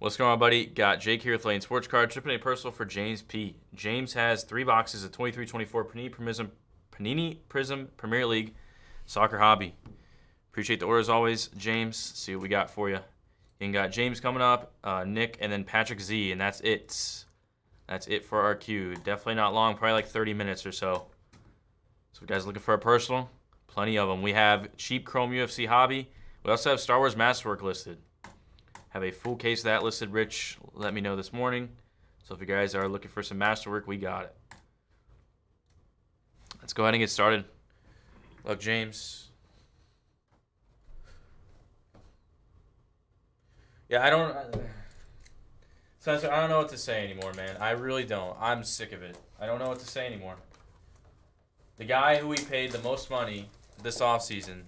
What's going on, buddy? Got Jake here with Layton Sports Card. Tripping a personal for James P. James has three boxes of 23-24 Panini Prizm, Panini Prizm Premier League Soccer Hobby. Appreciate the order as always, James. See what we got for you. And got James coming up, uh, Nick, and then Patrick Z, and that's it. That's it for our queue. Definitely not long, probably like 30 minutes or so. So, guys looking for a personal? Plenty of them. We have cheap Chrome UFC Hobby. We also have Star Wars Masterwork listed. Have a full case of that listed. Rich let me know this morning. So if you guys are looking for some Masterwork, we got it. Let's go ahead and get started. Look, James. Yeah, I don't. Uh, Spencer, I don't know what to say anymore, man. I really don't. I'm sick of it. I don't know what to say anymore. The guy who we paid the most money this offseason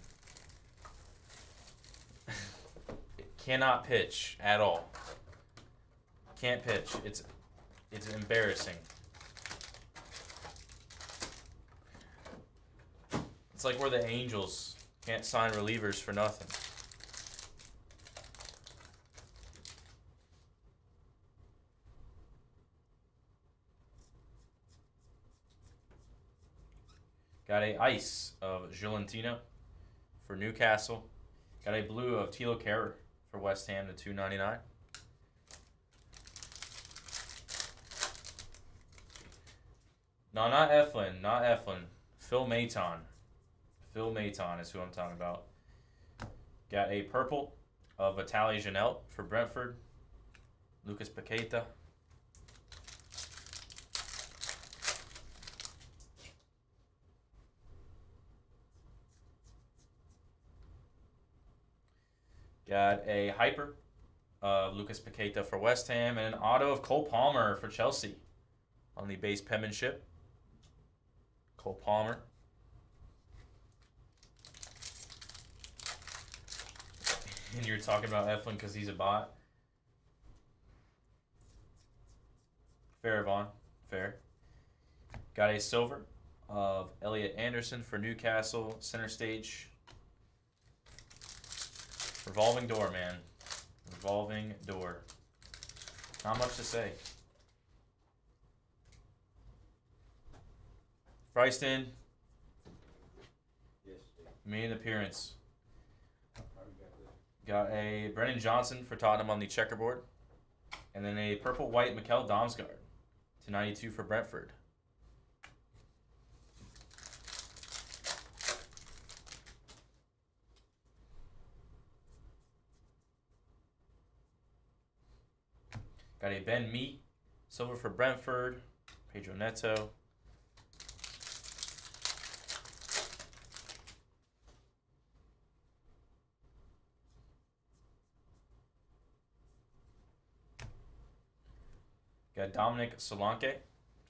cannot pitch at all. Can't pitch. It's it's embarrassing. It's like we're the Angels. Can't sign relievers for nothing. Got a ice of Gilentino for Newcastle. Got a blue of Thilo Kehrer for West Ham to 299. No, not Eflin. Not Eflin. Phil Maton. Phil Maton is who I'm talking about. Got a purple of Vitaly Janelt for Brentford. Lucas Paqueta. Got a hyper of Lucas Paqueta for West Ham and an auto of Cole Palmer for Chelsea on the base penmanship. Cole Palmer. And you're talking about Eflin because he's a bot. Fair, Vaughn. Fair. Got a silver of Elliot Anderson for Newcastle center stage. Revolving door, man. Revolving door. Not much to say. Fryston. Yes. Made an appearance. Got a Brennan Johnson for Tottenham on the checkerboard. And then a purple white Mikkel Damsgaard to 92 for Brentford. Got a Ben Mee, silver for Brentford, Pedro Neto. Got Dominic Solanke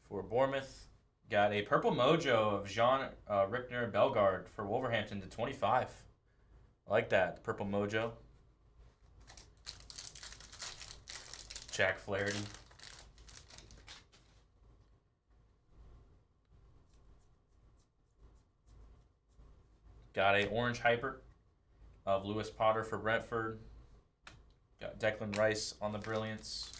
for Bournemouth. Got a purple mojo of Jean uh, Ricner Bellegarde for Wolverhampton to 25. I like that. Purple mojo. Jack Flaherty. Got a orange hyper of Lewis Potter for Brentford. Got Declan Rice on the brilliance.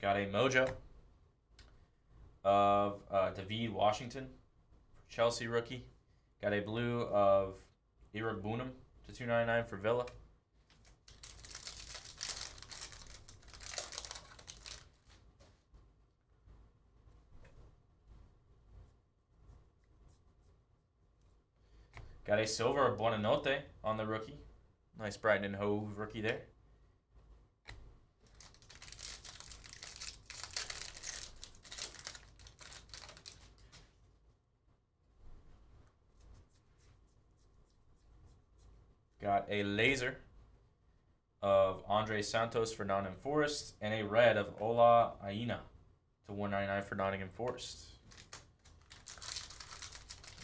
Got a mojo of uh, David Washington, Chelsea rookie. Got a blue of Iroegbunam to 299 for Villa. Got a silver of Buonanotte on the rookie. Nice Brighton and Hove rookie there. Got a laser of Andrey Santos for Nottingham Forest and a red of Ola Aina to 199 for Nottingham Forest.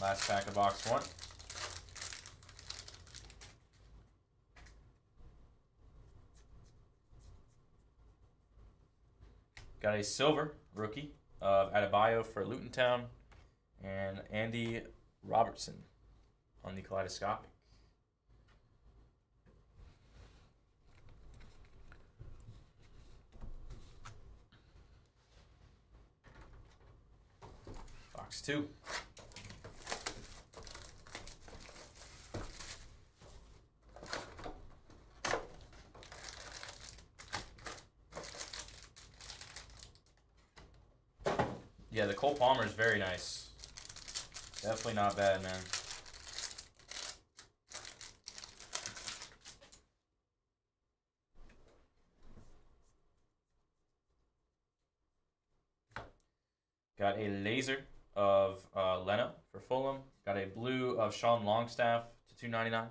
Last pack of box one. Got a silver rookie of Adebayo for Luton Town and Andy Robertson on the kaleidoscopic. Box. Yeah, the Cole Palmer is very nice. Definitely not bad, man. Got a laser of uh, Leno for Fulham. Got a blue of Sean Longstaff to 299.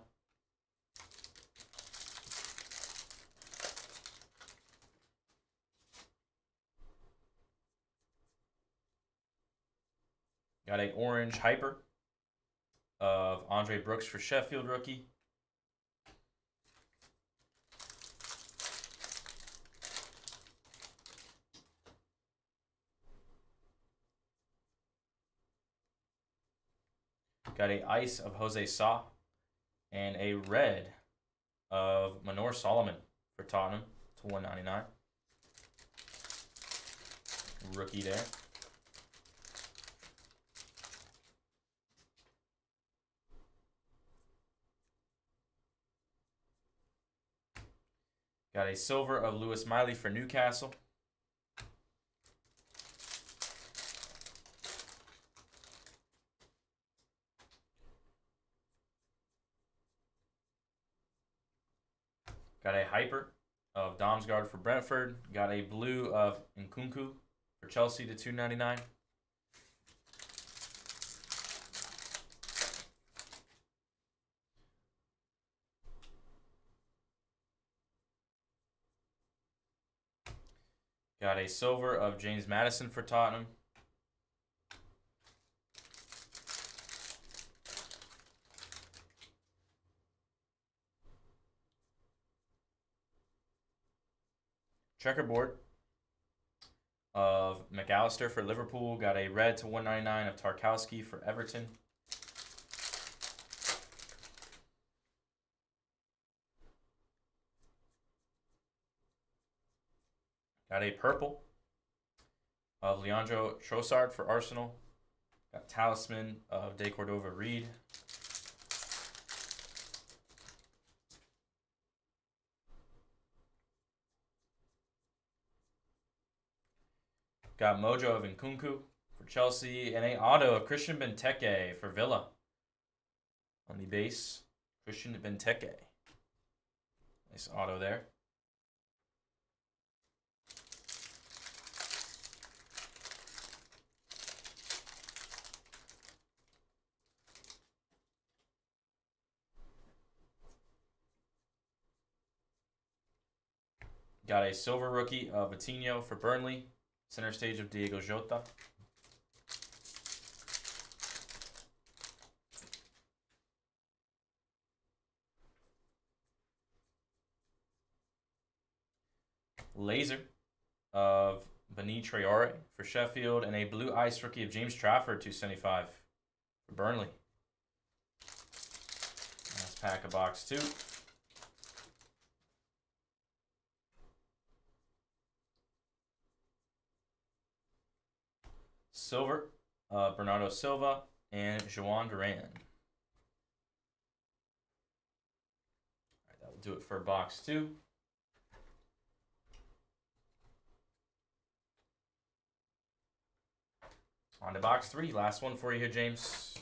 Got a orange hyper of Andre Brooks for Sheffield rookie. Got a ice of Jose Sa and a red of Manor Solomon for Tottenham to 199. Rookie there. Got a silver of Lewis Miley for Newcastle. Got a hyper of Damsgaard for Brentford. Got a blue of Nkunku for Chelsea to 299. Got a silver of James Maddison for Tottenham. Checkerboard of Mac Allister for Liverpool. Got a red to 199 of Tarkowski for Everton. Got a purple of Leandro Trossard for Arsenal. Got talisman of De Cordova-Reid. Got Mojo of Nkunku for Chelsea and a auto of Christian Benteke for Villa. On the base, Christian Benteke. Nice auto there. Got a silver rookie of Vitinho for Burnley. Center stage of Diogo Jota. Laser of Beni Traore for Sheffield and a blue ice rookie of James Trafford 275 for Burnley. Last pack of box two. Silver, uh, Bernardo Silva, and Jhoan Duran. All right, that will do it for box two. On to box three. Last one for you here, James.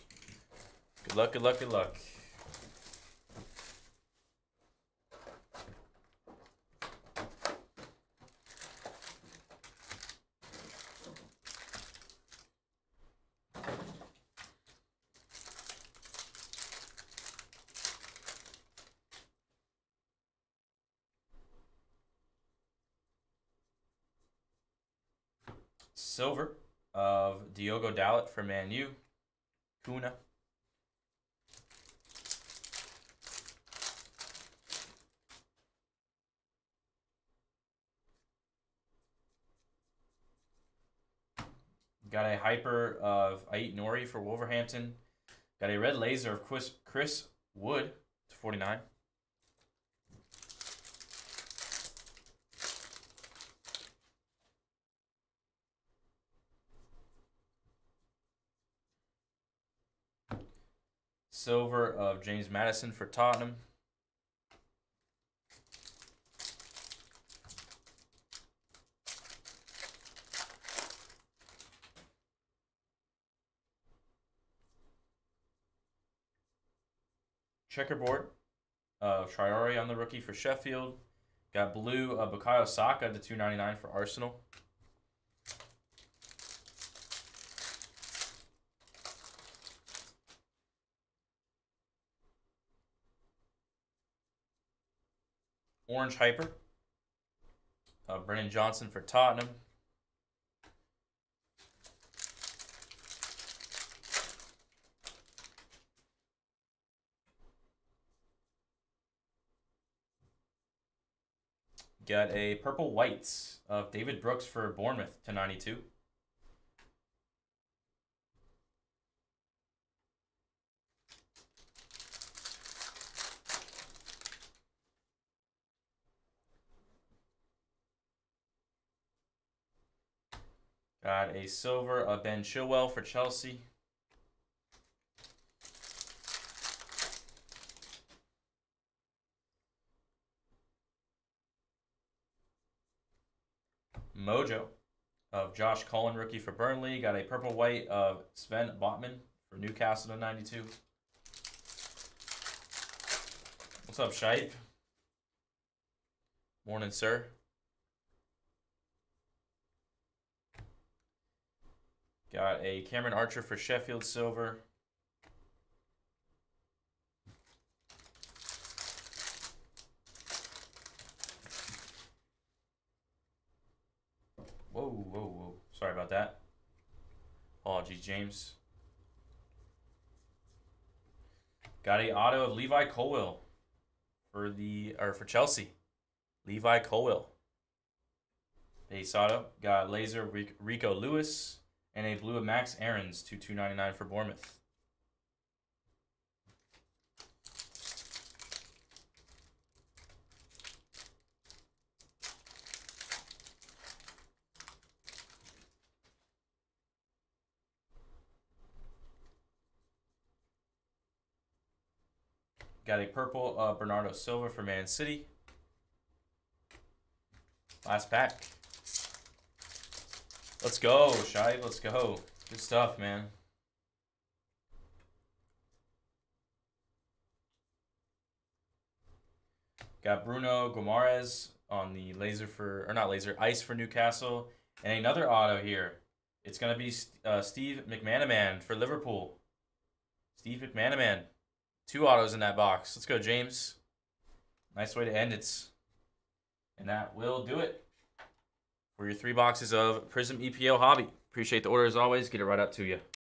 Good luck, good luck, good luck. Silver of Diogo Dalot for Man U. Cunha. Got a hyper of Ait Nouri for Wolverhampton. Got a red laser of Chris, Chris Wood to 49. Silver of James Maddison for Tottenham. Checkerboard of Traore on the rookie for Sheffield. Got blue of Bukayo Saka to 299 for Arsenal. Orange Hyper. Uh, Brennan Johnson for Tottenham. Got a purple whites of David Brooks for Bournemouth to 92. Got a silver of Ben Chilwell for Chelsea. Mojo of Josh Cullen, rookie for Burnley. Got a purple white of Sven Botman for Newcastle to 92. What's up, Shipe? Morning, sir. Got a Cameron Archer for Sheffield Silver. Whoa, whoa, whoa. Sorry about that. Apologies, James. Got a auto of Levi Colwill for the or for Chelsea. Levi Colwill. Base auto. Got laser Rico Lewis and a blue of Max Aarons to 299 for Bournemouth. Got a purple uh, Bernardo Silva for Man City. Last pack. Let's go, Shai. Let's go. Good stuff, man. Got Bruno Guimaraes on the laser for, or not laser, ice for Newcastle. And another auto here. It's going to be uh, Steve McManaman for Liverpool. Steve McManaman. Two autos in that box. Let's go, James. Nice way to end it. And that will do it for your three boxes of Prizm EPL Hobby. Appreciate the order as always. Get it right up to you.